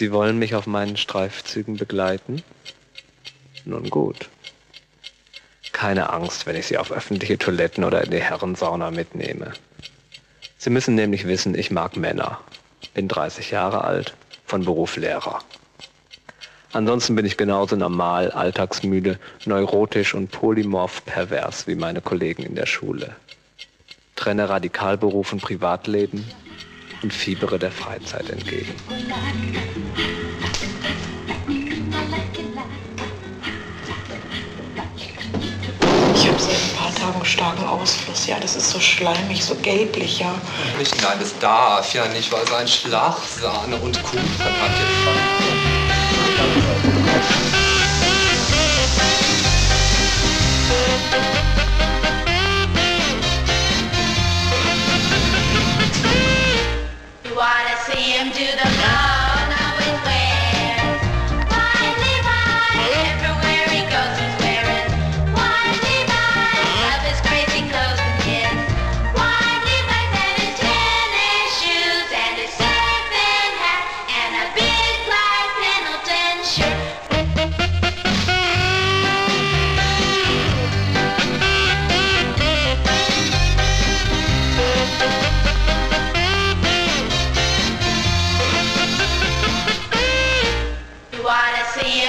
Sie wollen mich auf meinen Streifzügen begleiten? Nun gut. Keine Angst, wenn ich Sie auf öffentliche Toiletten oder in die Herrensauna mitnehme. Sie müssen nämlich wissen, ich mag Männer. Bin 30 Jahre alt, von Beruf Lehrer. Ansonsten bin ich genauso normal, alltagsmüde, neurotisch und polymorph pervers wie meine Kollegen in der Schule. Trenne Radikalberuf und Privatleben und fiebere der Freizeit entgegen. Ich habe seit ein paar Tagen starken Ausfluss. Ja, das ist so schleimig, so gelblich, ja. Nicht, nein, das darf ja nicht, weil es ein Schlagsahne und Kuchen hat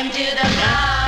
Into to the ground.